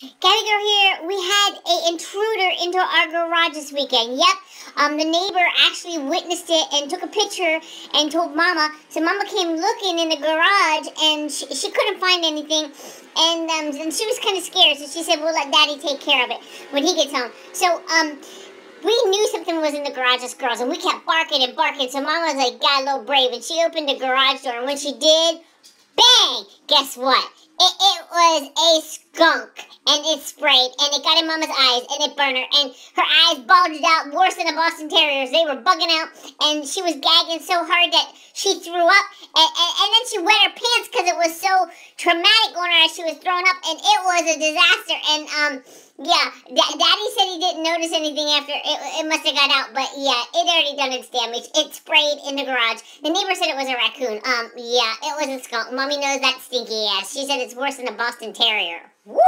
Gabby Girl here. We had an intruder into our garage this weekend. Yep. Um, the neighbor actually witnessed it and took a picture and told Mama. So Mama came looking in the garage and she, she couldn't find anything. And, um, and she was kind of scared. So she said, we'll let Daddy take care of it when he gets home. So, um, we knew something was in the garage as girls and we kept barking and barking. So Mama was like, got a little brave and she opened the garage door. And when she did, bang! Guess what? It, it was a skunk and it sprayed and it got in Mama's eyes and it burned her and her eyes bulged out worse than a Boston Terrier's. They were bugging out and she was gagging so hard that she threw up and, and, and then she wet her pants because it was so traumatic on her as she was thrown up and it was a disaster and um yeah, Daddy notice anything after it, it must have got out, but yeah, it already done its damage. It sprayed in the garage. The neighbor said it was a raccoon. Um, yeah, it was a skunk. Mommy knows that stinky ass. She said it's worse than a Boston Terrier. Woo!